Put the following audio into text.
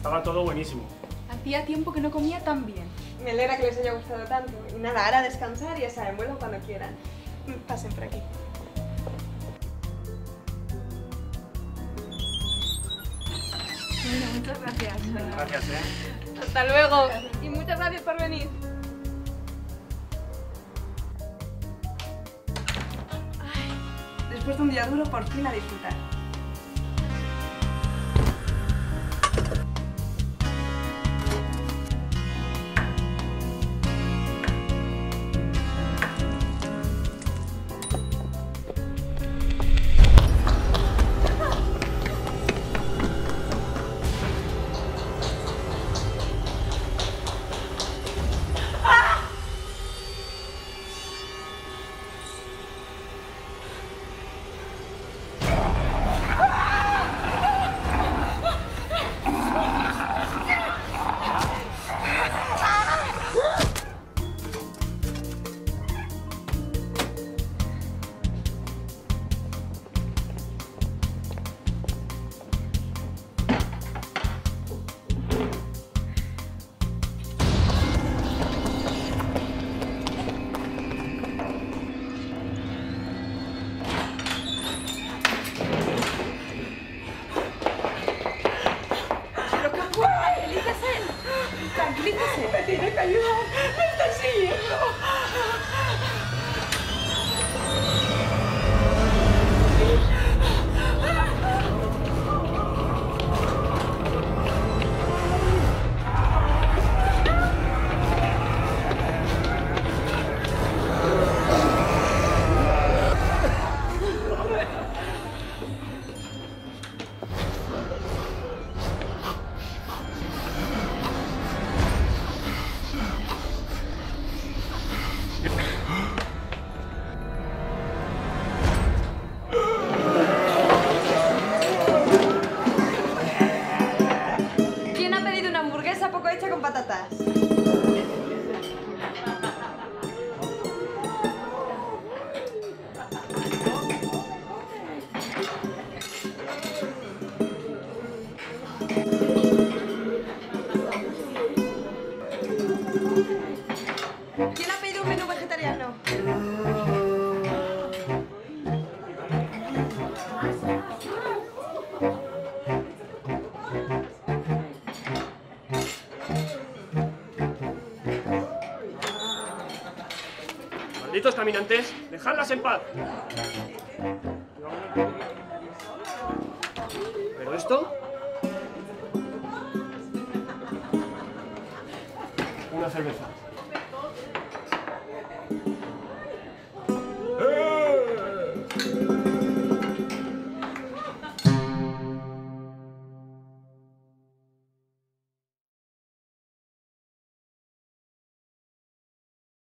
Estaba todo buenísimo. Hacía tiempo que no comía tan bien. Me alegra que les haya gustado tanto. Y nada, ahora a descansar y ya saben, vuelvan cuando quieran. Pasen por aquí. Bueno, muchas gracias. Gracias, ¿eh? Hasta luego. Y muchas gracias por venir. Ay, después de un día duro, por fin a disfrutar. Tranquilícese. Me tiene que ayudar. Me ¿Quién ha pedido un menú vegetariano? Malditos caminantes, dejadlas en paz. ¿Pero esto? cerveza.